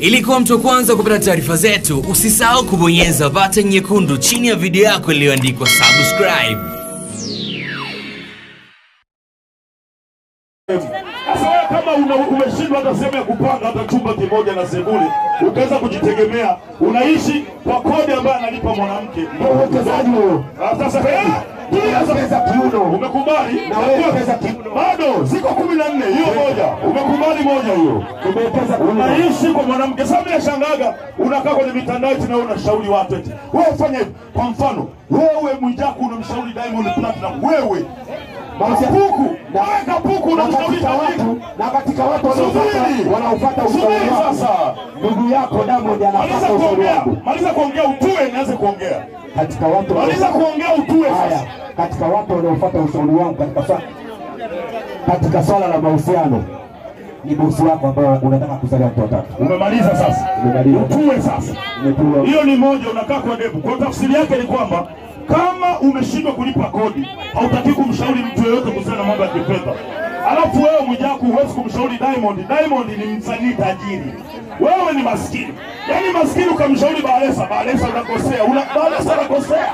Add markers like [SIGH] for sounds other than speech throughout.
Ili kuwa mtu wa kwanza kupata taarifa zetu, usisahau kubonyeza button nyekundu chini ya video yako iliyoandikwa subscribe. Sasa kama una- umeshindwa hata sehemu ya kupanga hata chumba kimoja na sebule, ukaweza kujitegemea, unaishi kwa kodi ambayo analipa mwanamke. Ah, Sasa sasa. Pesa kiuno. Umekubali? Na wewe pesa kiuno. Bado ziko kumi na nne, hiyo moja. Umekubali moja hiyo. Umewekeza kiuno. Unaishi kwa mwanamke. Sasa mimi nashangaga, unakaa kwenye mitandao eti na wewe unashauri watu eti wewe fanya hivi. Kwa mfano, wewe Mwijaku unamshauri Diamond Platinum, wewe Kapuku, weka puku Na unamshauri watu na katika watu wanaofuata ushauri wako. Ndugu yako Diamond anafuata ushauri wako. maliza kuongea utue nianze kuongea. Katika watu waliza kuongea utue haya, katika watu wanaofuata ushauri wangu katika swala katika swala la mahusiano ni bosi wako ambao unataka kuzalia watu watatu. Umemaliza sasa. Umemaliza. Utue sasa. Umetua. Hiyo ni moja, unakaa kwa debu. Kwa tafsiri yake ni kwamba kama umeshindwa kulipa kodi, hautaki kumshauri mtu yeyote kuhusiana na mambo ya kifedha. Alafu wewe Mwijaku huwezi kumshauri Diamond. Diamond ni msanii tajiri, wewe ni maskini. Yaani maskini ukamshauri Balesa, Balesa unakosea, una Balesa unakosea.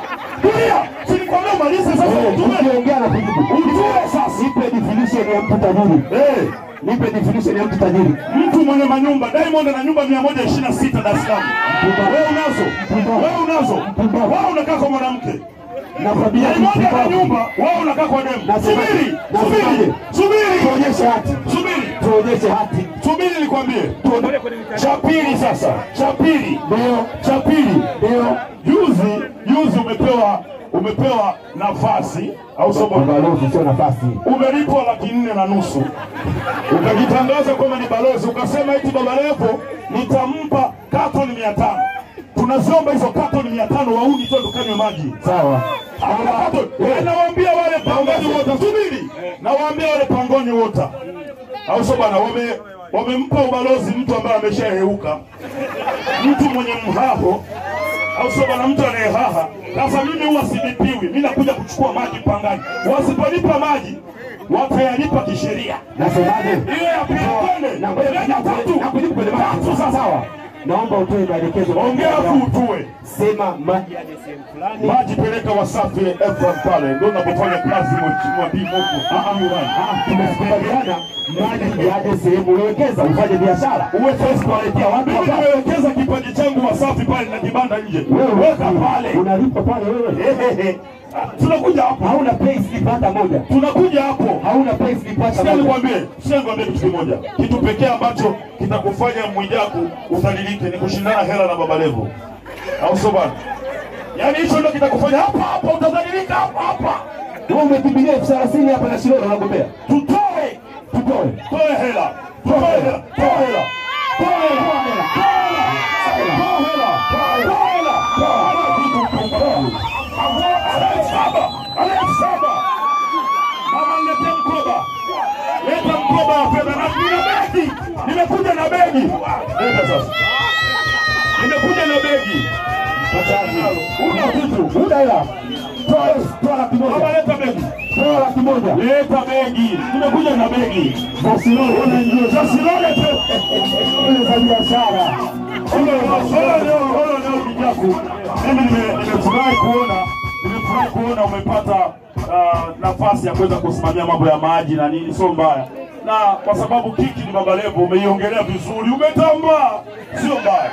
Tulia, si nikwambia umalize sasa, utume. Ukiongea na kujibu. Utume sasa. Nipe definition ya mtu tajiri. Eh, Nipe definition ya mtu tajiri. mtu mwenye manyumba. Diamond ana nyumba 126 Dar es Salaam. Wewe unazo? Wewe unazo? Wewe unakaa kwa mwanamke. Nakwambia Diamond ana kitu nyumba, wewe unakaa kwa demu. Subiri, subiri, subiri, Tuonyeshe hati. subiri, Tuonyeshe hati. Subiri, nikwambie. Cha pili sasa, cha pili, Ndio. cha pili, Ndio. juzi juzi umepewa umepewa nafasi au somo Balozi sio nafasi. umelipwa laki nne na nusu. Ukajitangaza kwamba ni balozi, ukasema eti Baba Levo nitampa katoni mia tano. Tunaziomba hizo katoni mia tano wauni tu tukanywe maji. Sawa. Hakuna katoni. Eh, Nawaambia wale pangoni wote, subiri, nawaambia wale pangoni wote, au sio bwana, wame wamempa ubalozi mtu ambaye ameshaheuka, mtu mwenye mhaho au sio bwana, mtu anayehaha. Sasa mimi huwa sibipiwi, mimi nakuja kuchukua maji pangani, wasiponipa maji watayalipa kisheria. Nasemaje? Hiyo ya pili twende, Na ngoja tatu, na kujibu kwenye sasa. Sawa. Naomba utoe maelekezo. Ongea afu utoe. Sema maji ya sehemu fulani. maji, peleka Wasafi FM pale, ndio napofanya kazi mheshimiwa Bi Moko. Ah, ah. Ah, Tumekubaliana maji yaje sehemu uwekeza ufanye biashara. Uwe first Kuwaletea watu Mimi nimewekeza kipaji changu Wasafi pale na kibanda nje, weka pale. Unalipa pale wewe. Tunakuja hapo, Hauna pay slip hata moja. tunakuja hapo. Hauna pay slip hata moja. nikwambie, nikwambie kitu kimoja. Kitu pekee ambacho kitakufanya Mwijaku udhalilike ni kushindana hela na Baba Levo, au sio bwana? Yaani hicho ndio kitakufanya hapa hapa utadhalilika hapa hapa. Wewe umekimbilia elfu thelathini hapa na Shilolo unagombea. Tutoe, Tutoe. toe hela, toe hela, toe hela, toe hela, toe hela, Alex Saba. Mama niletea mkoba. Leta mkoba wa fedha na nina begi. Nimekuja na begi. Leta sasa. Nimekuja na begi. Una kitu. Una hela. Toa laki Mama leta begi. Toa laki moja. Leta begi. Nimekuja na begi. Za Shilolo unajua. Sasa. Ile za biashara. Mimi nime- nimefurahi kuona nimefurahi kuona umepata uh, nafasi ya kuweza kusimamia mambo ya maji na nini, sio mbaya, na kwa sababu kiki ni Baba Levo, umeiongelea vizuri, umetamba, sio mbaya,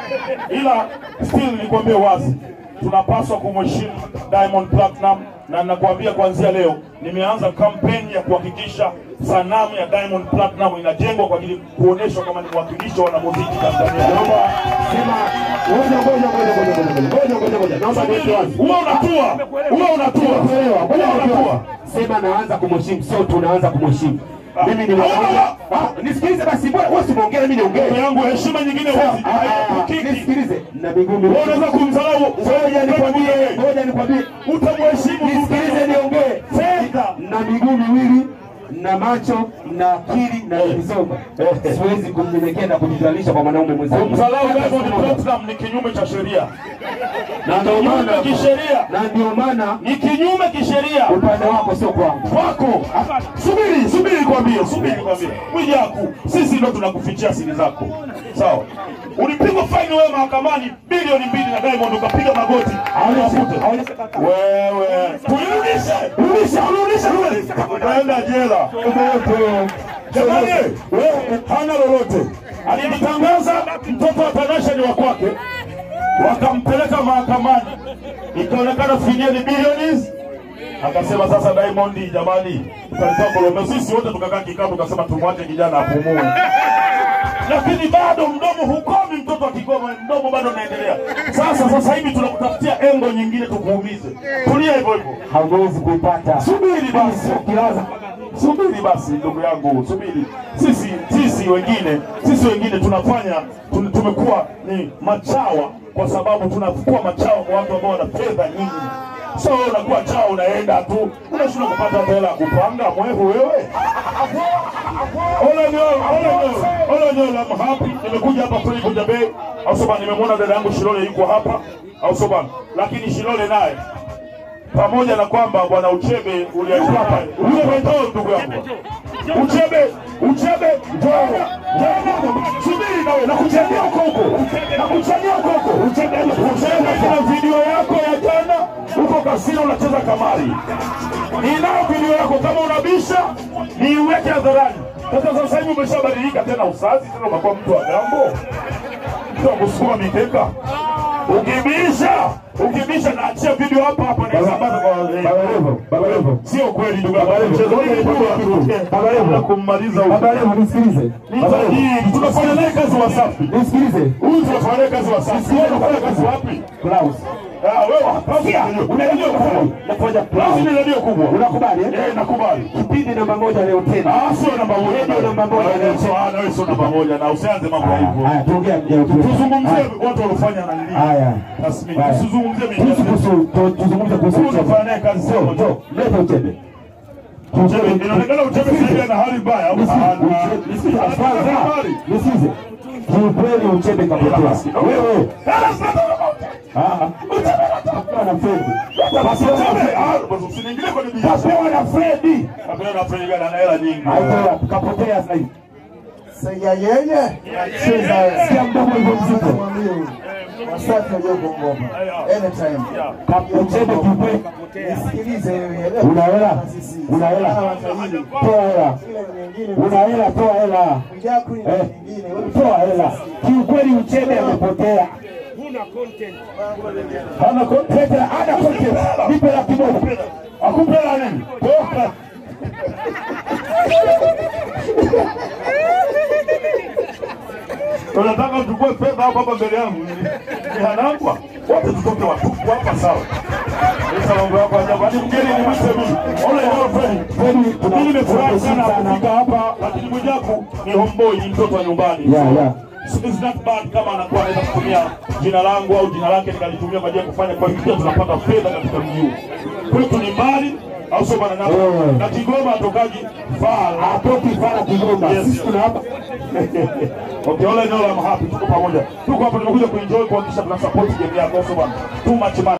ila still nikwambie wazi, tunapaswa kumheshimu Diamond Platinum, na ninakuambia kuanzia leo nimeanza kampeni ya kuhakikisha sanamu ya Diamond Platinum inajengwa kwa ajili kuonyeshwa kama ni mwakilishi wa wanamuziki Tanzania. Sema ngoja ngoja ngoja ngoja ngoja ngoja ngoja, naanza kumheshimu, sio tunaanza kumheshimu. Mimi ni Ah, ah, nisikilize basi, bora wewe usiongee mimi niongee. niongee? yangu, heshima nyingine Ah, ah. Nisikilize. Na miguu Wewe miwili. unaweza kumdharau, Ngoja nikwambie, ngoja nikwambie. utamheshimu. Nisikilize niongee. Fedha. Na miguu miwili na macho na akili na nikisoma siwezi kumnyenyekea na kujizalisha kwa mwanaume mwenzangu. Msalao gazo ni Platinum ni kinyume cha sheria, Na ndio maana kisheria, na ndio maana ni kinyume kisheria upande wako sio kwangu. wako subiri, subiri kwambie, subiri nikwambie. Mwijaku, sisi ndo tunakufichia siri zako, sawa? Ulipigwa faini wewe mahakamani bilioni mbili na Diamond ukapiga magoti. Awafute wewe, turudishe, rudisha, rudisha, utaenda jela. Jamani, wewe hana lolote. Alinitangaza mtoto wa Tanasha ni wa kwake, wakampeleka mahakamani, ikaonekana fidia ni bilioni akasema sasa Diamond, jamani, Kolombe. Sisi wote tukakaa kikao, tukasema tumwache kijana apumue, [LAUGHS] lakini bado mdomo hukomi. Mtoto akigoma mdomo bado unaendelea. Sasa sasa hivi tunakutafutia engo nyingine tukuumize. Tulia hivyo hivyo, Hauwezi kuipata. subiri basi, Kilaza. subiri basi, ndugu yangu, subiri. Sisi sisi wengine sisi wengine tunafanya tun- tumekuwa ni machawa kwa sababu tunakuwa machawa kwa watu ambao wana fedha nyingi. So wewe unakuwa chao, unaenda tu. Unashindwa kupata hata hela kupanga mwehu wewe. Ole nyo, ole nyo, ole nyo la mhapi. Nimekuja hapa kweli kuja Bei, au sio? Nimemwona dada yangu Shilole yuko hapa, au sio? Lakini Shilole naye. Pamoja na kwamba bwana Uchebe uliachwa pale, Uchebe mtoto ndugu yangu, Uchebe, Uchebe njoo, subiri nawe, nakuchania huko huko, nakuchania huko huko, Uchebe, Uchebe, kuna video yako kasino unacheza kamari, ninao video yako, kama unabisha niiweke hadharani. Sasa sasa hivi umeshabadilika tena, usazi tena, unakuwa mtu wa gambo, mtu wa kusukuma mikeka Ukibisha, ukibisha naachia video hapa hapa na isambaza kwa Baba Levo, Baba Levo. Sio kweli ndugu yangu. Baba Levo, Mchezo huu ni ulikuwa nikwambie, Baba Levo. na kummaliza huko. Baba Levo, nisikilize. Levo. Tunafanya naye kazi Wasafi. Nisikilize. Huyu tunafanya kazi Wasafi. tunafanya unafanya kazi wapi? Klaus. Ah, wewe Sikia, una redio kubwa. Nafanya Klaus ni redio kubwa. Unakubali eh? Eh, nakubali. Kipindi namba moja leo tena. Ah, sio namba moja. Redio namba moja leo tena. ah, sio namba moja na usianze mambo hivyo. Haya, tuongea. Tuzungumzie watu walofanya na nini. Haya. Tasmini. tuzungumzie mimi tuzungumzie kuhusu unafanya naye kazi sio ndio leta uchebe. Uchebe, inaonekana Uchebe sasa ana hali mbaya au nisikize. Kiukweli uchebe kapotea. Wewe, ah, kapewa na Fredi. Kapewa na Fredi. Kapotea sasa hivi. Sasa yeye Sikia mdomo hivyo mzito. Wasafi walioko Ngoma anytime. Ka- kipe. Nisikilize wewe. Una hela? Una hela? Toa hela. Una hela, toa hela. Mjaku ni Eh, toa hela. Kiukweli uchebe amepotea. Hana content, hana content. Nipe laki moja. akupe la nini? Toka. Unataka uchukue fedha hapa hapa mbele yangu ni hanangwa wote tutoke watupu hapa sawa. Sasa mambo yako ajabu. Hadi mgeni ni mimi. Ole ole Fredi. kweli, tuna- Mimi nimefurahi sana sana. kufika hapa, lakini Mwijaku ni homeboy, ni mtoto wa nyumbani. Yeah, yeah. Not kama anakuwa anaweza kutumia jina langu au jina lake nikalitumia kwa ajili ya kufanya kwa hiyo tunapata fedha katika mji huu. Kwetu ni mbali au sio bana na, Yeah. na Kigoma atokaji Fala. Atoki Fala Kigoma. Sisi tuna hapa. [LAUGHS] Okay, ole eneo la mahapi tuko pamoja. Tuko hapa tumekuja kuenjoy kuhakikisha tuna support game yako sio bana. Too much man.